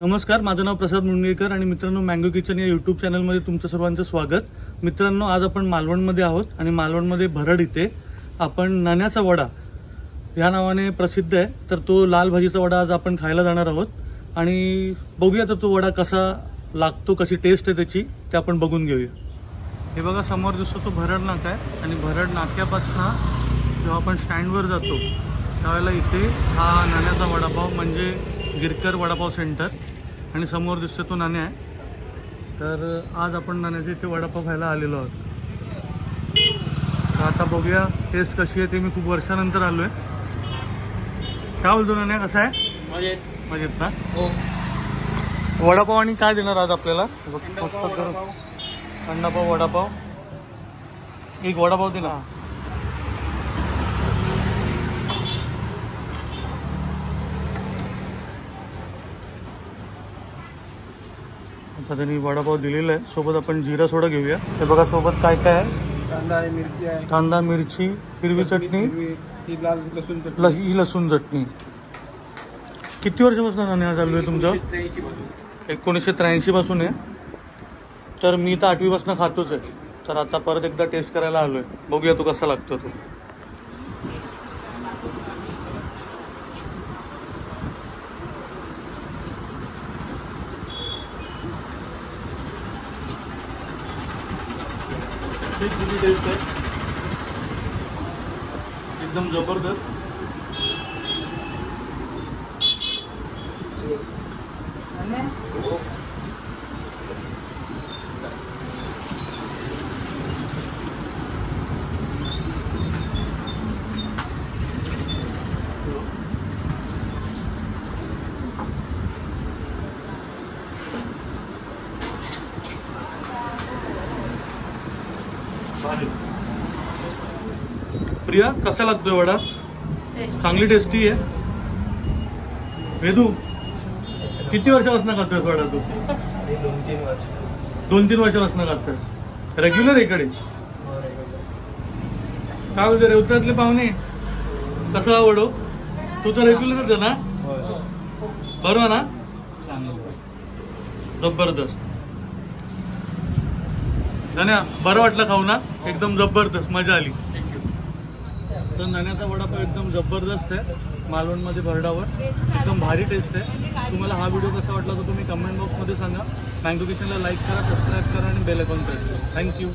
नमस्कार माझं नाव प्रसाद मुंडगेकर आणि मित्रांनो मँगो किचन या यूट्यूब चॅनलमध्ये तुमचं सर्वांचं स्वागत. मित्रांनो आज आपण मालवणमध्ये आहोत आणि मालवणमध्ये भरड इथे. आपण नाण्याचा वडा ह्या नावाने प्रसिद्ध आहे. तर तो लाल भाजीचा वडा आज आपण खायला जाणार आहोत. आणि बघूया तर तो वडा कसा लागतो कशी टेस्ट आहे त्याची ते आपण बघून घेऊया. हे बघा समोर दिसतो तो भरड नाका आहे आणि भरड नाक्यापासून जेव्हा आपण स्टँडवर जातो त्यावेळेला इथे हा नाण्याचा वडा म्हणजे गिरकर वडापाव सेंटर आणि समोर दिसतो तो नाण्या आहे. तर आज आपण नाण्याच्या इथे वडापाव खायला आलेलो आहोत. तर आता बघूया टेस्ट कशी आहे ते मी खूप वर्षानंतर आलो आहे काय बोलतो नाण्या कसं आहे? मजेत. ना वडापाव आणि काय देणार आज आपल्याला? मस्त अंडापाव वडापाव. एक वडापाव दे आता त्यांनी वडापाव दिलेला आहे. सोबत आपण जिरा सोडा घेऊया. हे बघा सोबत काय काय आहे? कांदा आहे मिरची आहे. कांदा मिरची हिरवी चटणी. हिरवी- ही लाल लसूण चटणी. लस ही लसूण चटणी. किती वर्षापासून नाण्या चालू आहे तुमचं? त्र्याऐंशी पासून एकोणीसशे त्र्याऐंशी पासून आहे. तर मी तर आठवीपासून खातोच आहे. तर आता परत एकदा टेस्ट करायला आलोय. बघूया तो कसा लागतो तो. एक किती टेस्ट आहे एकदम जबरदस्त भारी. प्रिया कसा लागतोय वडा? चांगली टेस्टी आहे. वेदू किती वर्षापासून खातोयस वडा तू? दोन तीन वर्ष दोन तीन वर्षापासून खातोयस. रेग्युलर इकडे. काय होते रेवतातले पाहुणे? कसं आवडो तू तर रेग्युलरच आहे ना? बरोबर ना? जबरदस्त. धन्या बरं वाटलं खाऊ ना एकदम जबरदस्त मजा आली. तर नाण्याचा वडापाव एकदम जबरदस्त आहे. मालवणमध्ये भरडावर एकदम भारी टेस्ट आहे. तुम्हाला हा व्हिडिओ कसा वाटला तर तुम्ही कमेंट बॉक्समध्ये सांगा. मँगो किचनला लाईक करा सबस्क्राईब करा आणि बेल आयकॉन करा. थँक्यू